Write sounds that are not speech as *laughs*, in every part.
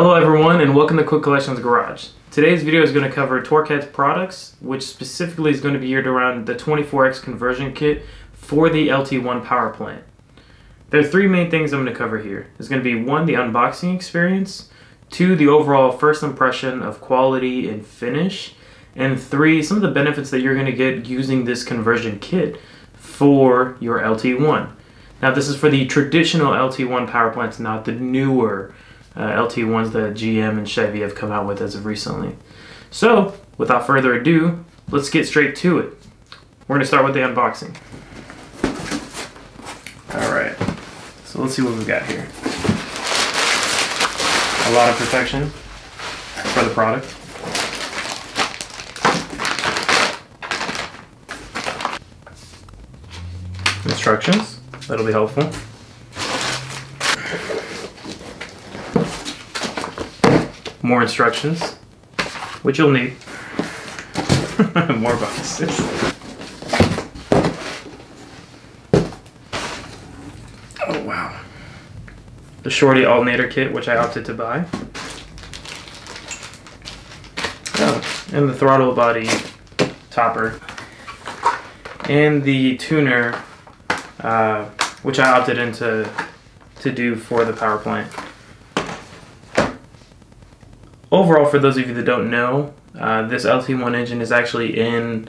Hello everyone and welcome to Quick Collections Garage. Today's video is going to cover TorqHead's products, which specifically is going to be geared around the 24X conversion kit for the LT1 power plant. There are three main things I'm going to cover here. There's going to be one, the unboxing experience, two, the overall first impression of quality and finish, and three, some of the benefits that you're going to get using this conversion kit for your LT1. Now this is for the traditional LT1 power plants, not the newer uh, LT1s that GM and Chevy have come out with as of recently. So, without further ado, let's get straight to it. We're going to start with the unboxing. Alright, so let's see what we've got here. A lot of protection for the product. Instructions, that'll be helpful. More instructions, which you'll need. *laughs* more boxes. Oh wow. The Shorty alternator kit, which I opted to buy. Oh, and the throttle body topper. And the tuner, uh, which I opted into to do for the power plant overall, for those of you that don't know, uh, this LT1 engine is actually in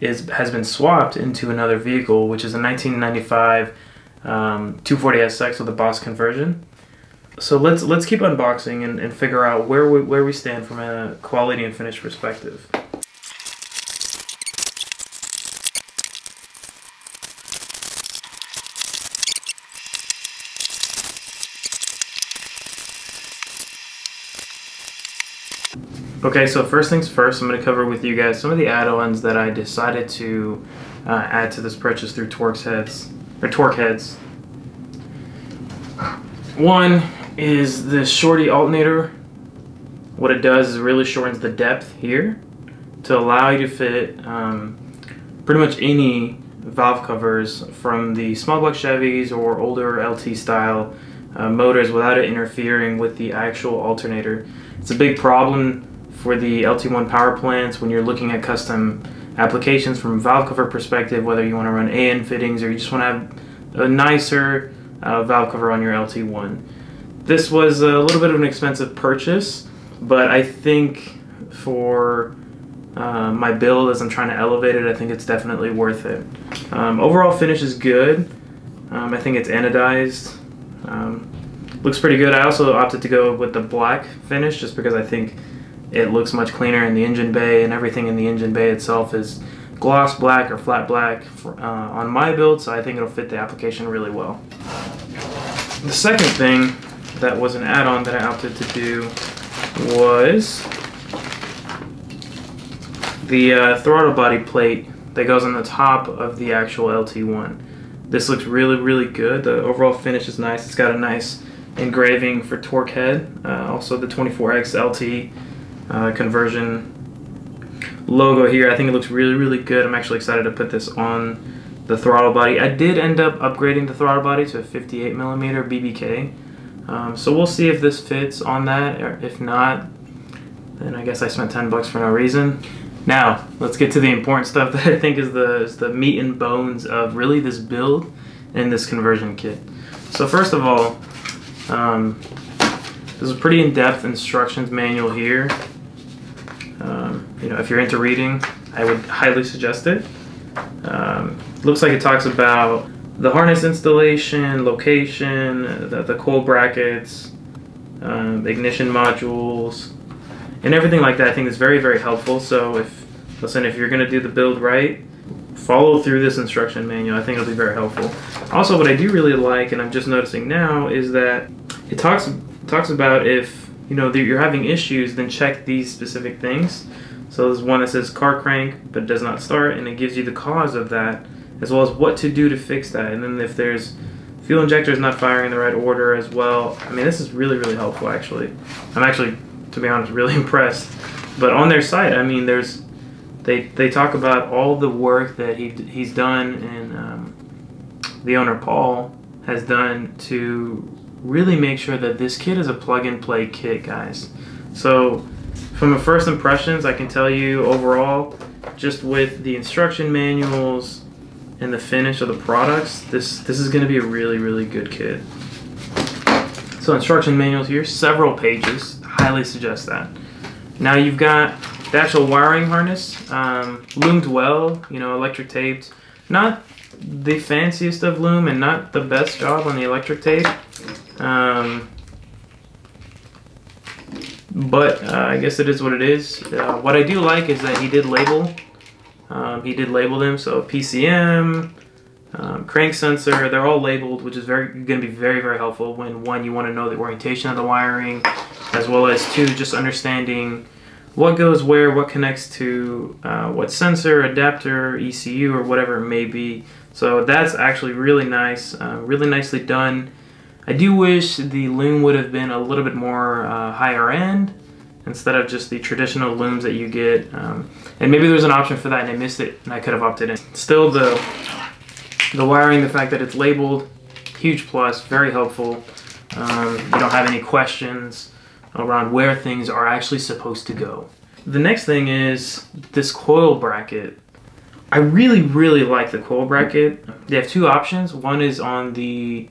is has been swapped into another vehicle, which is a 1995 um, 240SX with a Boss conversion. So let's let's keep unboxing and, and figure out where we, where we stand from a quality and finish perspective. Okay, so first things first, I'm going to cover with you guys some of the add-ons that I decided to uh, add to this purchase through Torx Heads, or TorqHeads. One is the Shorty alternator. What it does is it really shortens the depth here to allow you to fit um, pretty much any valve covers from the small block Chevys or older LT style uh, motors without it interfering with the actual alternator. It's a big problem for the LT1 power plants when you're looking at custom applications from valve cover perspective, whether you want to run AN fittings or you just want to have a nicer uh, valve cover on your LT1. This was a little bit of an expensive purchase, but I think for uh, my build as I'm trying to elevate it, I think it's definitely worth it. Um, overall finish is good. Um, I think it's anodized. Um, looks pretty good. I also opted to go with the black finish just because I think it looks much cleaner in the engine bay and everything in the engine bay itself is gloss black or flat black for, uh, on my build so I think it'll fit the application really well. The second thing that was an add-on that I opted to do was the uh, throttle body plate that goes on the top of the actual LT1. This looks really, really good. The overall finish is nice. It's got a nice engraving for TorqHead. Uh, also the 24X LT uh, conversion logo here. I think it looks really, really good. I'm actually excited to put this on the throttle body. I did end up upgrading the throttle body to a 58 millimeter BBK. Um, so we'll see if this fits on that. or If not, then I guess I spent 10 bucks for no reason. Now, let's get to the important stuff that I think is the, is the meat and bones of really this build and this conversion kit. So first of all, um, there's a pretty in-depth instructions manual here you know, if you're into reading, I would highly suggest it. Um, looks like it talks about the harness installation, location, the, the coil brackets, um, ignition modules, and everything like that. I think is very, very helpful. So if, listen, if you're going to do the build right, follow through this instruction manual. I think it'll be very helpful. Also, what I do really like, and I'm just noticing now, is that it talks talks about if you know you're having issues, then check these specific things. So there's one that says car crank, but does not start, and it gives you the cause of that, as well as what to do to fix that. And then if there's fuel injector is not firing in the right order as well. I mean, this is really, really helpful, actually. I'm actually, to be honest, *laughs* really impressed. But on their site, I mean, there's they they talk about all the work that he he's done and um, the owner Paul has done to really make sure that this kit is a plug and play kit, guys. So, from the first impressions, I can tell you overall, just with the instruction manuals and the finish of the products, this this is going to be a really really good kit. So instruction manuals here, several pages. Highly suggest that. Now you've got the actual wiring harness, um, loomed well, you know, electric taped. Not the fanciest of loom and not the best job on the electric tape. Um, but uh, I guess it is what it is. Uh, what I do like is that he did label. Um, he did label them, so PCM, um, crank sensor, they're all labeled, which is very going to be very, very helpful when one, you want to know the orientation of the wiring, as well as two, just understanding what goes where, what connects to uh, what sensor, adapter, ECU, or whatever it may be. So that's actually really nice, uh, really nicely done. I do wish the loom would have been a little bit more uh, higher end instead of just the traditional looms that you get. Um, and maybe there's an option for that and I missed it and I could have opted in. Still the, the wiring, the fact that it's labeled, huge plus, very helpful. Um, you don't have any questions around where things are actually supposed to go. The next thing is this coil bracket. I really, really like the coil bracket. They have two options. One is on the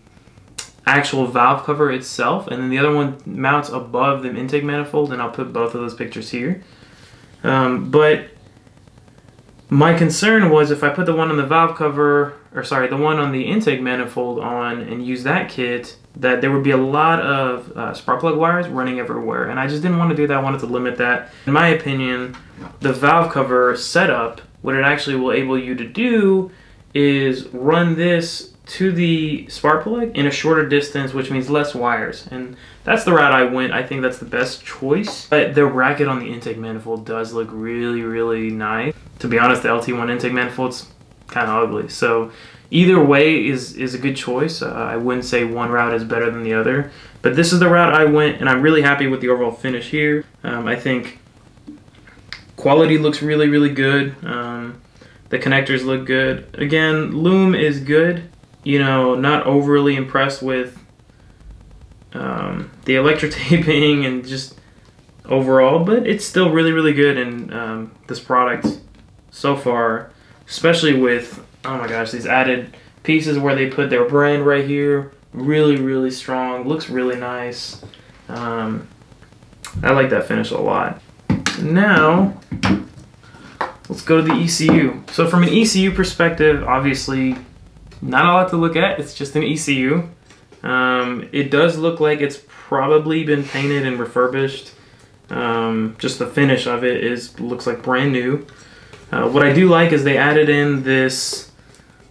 actual valve cover itself and then the other one mounts above the intake manifold and I'll put both of those pictures here. Um, but my concern was if I put the one on the valve cover or sorry the one on the intake manifold on and use that kit that there would be a lot of uh, spark plug wires running everywhere and I just didn't want to do that I wanted to limit that. In my opinion the valve cover setup what it actually will enable you to do is run this to the spark plug in a shorter distance, which means less wires. And that's the route I went. I think that's the best choice. But the bracket on the intake manifold does look really, really nice. To be honest, the LT1 intake manifold's kind of ugly. So either way is, is a good choice. Uh, I wouldn't say one route is better than the other. But this is the route I went, and I'm really happy with the overall finish here. Um, I think quality looks really, really good. Um, the connectors look good. Again, loom is good you know, not overly impressed with um, the electrotaping *laughs* and just overall, but it's still really, really good. And um, this product so far, especially with, oh my gosh, these added pieces where they put their brand right here, really, really strong, looks really nice. Um, I like that finish a lot. Now, let's go to the ECU. So from an ECU perspective, obviously not a lot to look at, it's just an ECU. Um, it does look like it's probably been painted and refurbished. Um, just the finish of it is looks like brand new. Uh, what I do like is they added in this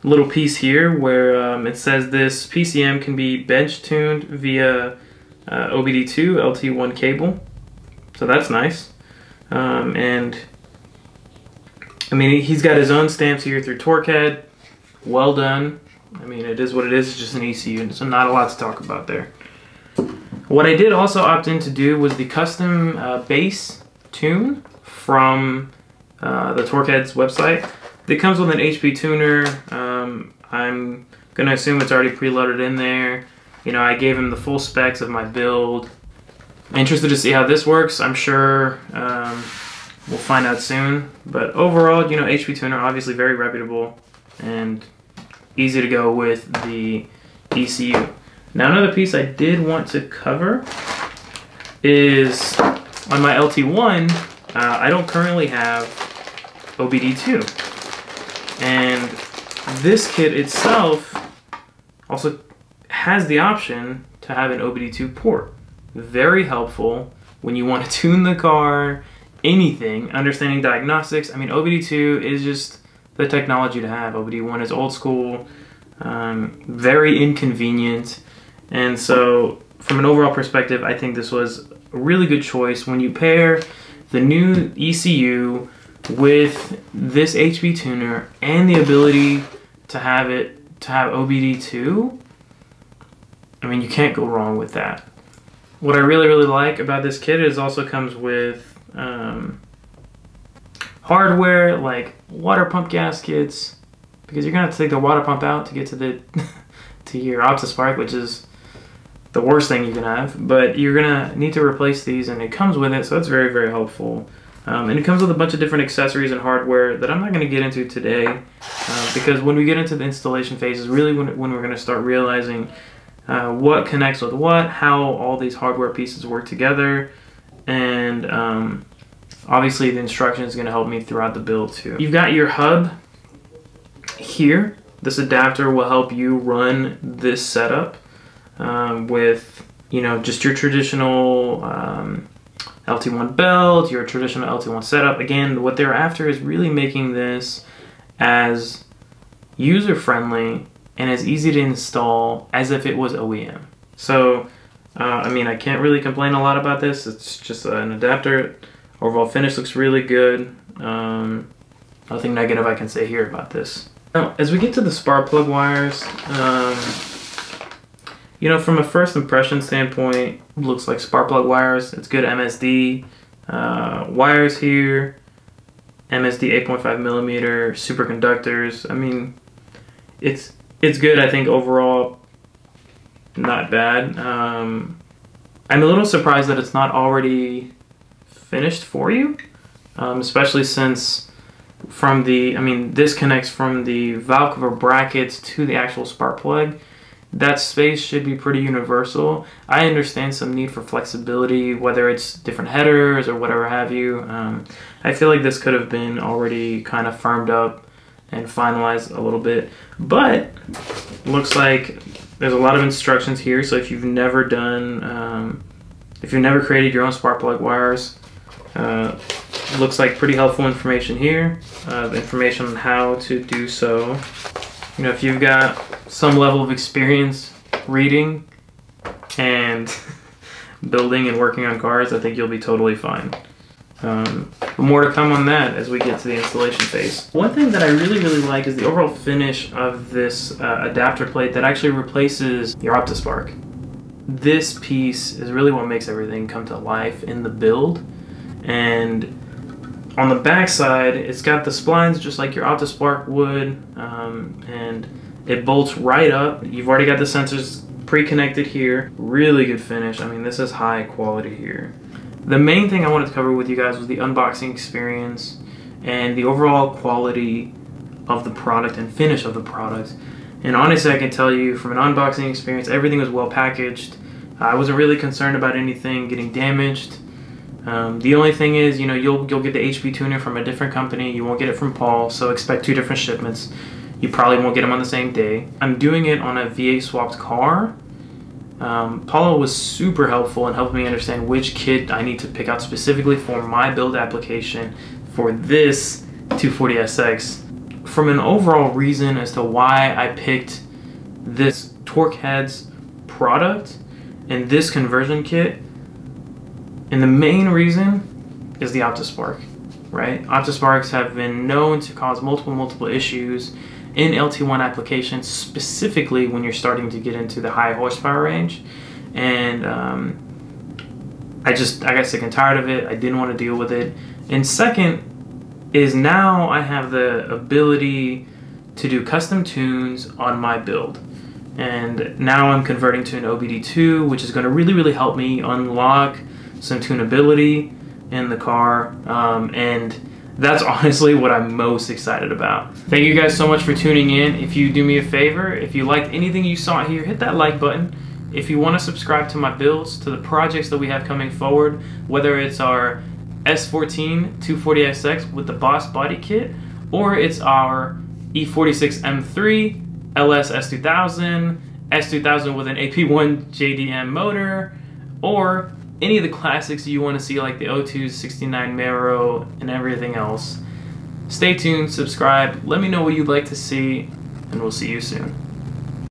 little piece here where um, it says this PCM can be bench tuned via uh, OBD2 LT1 cable. So that's nice. Um, and I mean, he's got his own stamps here through TorqHead well done. I mean, it is what it is. It's just an ECU, so not a lot to talk about there. What I did also opt in to do was the custom uh, base tune from uh, the TorqHead's website. It comes with an HP tuner. Um, I'm going to assume it's already preloaded in there. You know, I gave him the full specs of my build. Interested to see how this works. I'm sure um, we'll find out soon. But overall, you know, HP tuner, obviously very reputable and easy to go with the ECU. Now another piece I did want to cover is on my LT1, uh, I don't currently have OBD2. And this kit itself also has the option to have an OBD2 port. Very helpful when you want to tune the car, anything, understanding diagnostics. I mean, OBD2 is just the technology to have. OBD1 is old school, um, very inconvenient, and so from an overall perspective, I think this was a really good choice. When you pair the new ECU with this HP tuner and the ability to have it to have OBD2, I mean, you can't go wrong with that. What I really, really like about this kit is also comes with um, hardware like water pump gaskets because you're gonna have to take the water pump out to get to the *laughs* to your OptiSpark, which is the worst thing you can have, but you're gonna need to replace these, and it comes with it, so that's very very helpful. Um, and it comes with a bunch of different accessories and hardware that I'm not going to get into today, uh, because when we get into the installation phase is really when, when we're going to start realizing uh, what connects with what, how all these hardware pieces work together, and um, obviously the instruction is going to help me throughout the build too. You've got your hub here. This adapter will help you run this setup um, with, you know, just your traditional um, LT1 belt, your traditional LT1 setup. Again, what they're after is really making this as user friendly and as easy to install as if it was OEM. So, uh, I mean, I can't really complain a lot about this. It's just an adapter. Overall finish looks really good. Um, nothing negative I can say here about this. Now, as we get to the spark plug wires, um, you know, from a first impression standpoint, looks like spark plug wires. It's good MSD uh, wires here. MSD 8.5 millimeter superconductors. I mean, it's it's good. I think overall, not bad. Um, I'm a little surprised that it's not already finished for you, um, especially since from the, I mean, this connects from the valve cover brackets to the actual spark plug. That space should be pretty universal. I understand some need for flexibility, whether it's different headers or whatever have you. Um, I feel like this could have been already kind of firmed up and finalized a little bit, but looks like there's a lot of instructions here. So if you've never done, um, if you've never created your own spark plug wires, uh, looks like pretty helpful information here. Uh, information on how to do so. You know, if you've got some level of experience reading and *laughs* building and working on cars, I think you'll be totally fine. Um, more to come on that as we get to the installation phase. One thing that I really, really like is the overall finish of this uh, adapter plate that actually replaces your OptiSpark. This piece is really what makes everything come to life in the build. And on the back side, it's got the splines just like your OptiSpark would, um, and it bolts right up. You've already got the sensors pre-connected here. Really good finish. I mean, this is high quality here. The main thing I wanted to cover with you guys was the unboxing experience and the overall quality of the product and finish of the product. And honestly, I can tell you from an unboxing experience, everything was well packaged. I wasn't really concerned about anything getting damaged. Um, the only thing is, you know, you'll you'll get the HP tuner from a different company. You won't get it from Paul, so expect two different shipments. You probably won't get them on the same day. I'm doing it on a V8 swapped car. Um, Paulo was super helpful in helping me understand which kit I need to pick out specifically for my build application for this 240SX. From an overall reason as to why I picked this TorqHeads product and this conversion kit, and the main reason is the OptiSpark, right? OptiSparks have been known to cause multiple, multiple issues in LT1 applications, specifically when you're starting to get into the high horsepower range. And um, I just, I got sick and tired of it. I didn't want to deal with it. And second is now I have the ability to do custom tunes on my build. And now I'm converting to an OBD2, which is going to really, really help me unlock some tunability in the car, um, and that's *laughs* honestly what I'm most excited about. Thank you guys so much for tuning in. If you do me a favor, if you liked anything you saw here, hit that like button. If you want to subscribe to my builds, to the projects that we have coming forward, whether it's our S14 240SX with the Boss body kit, or it's our E46 M3, LS S2000, S2000 with an AP1 JDM motor, or any of the classics you want to see like the O2 69 Mero and everything else. Stay tuned, subscribe, let me know what you'd like to see, and we'll see you soon.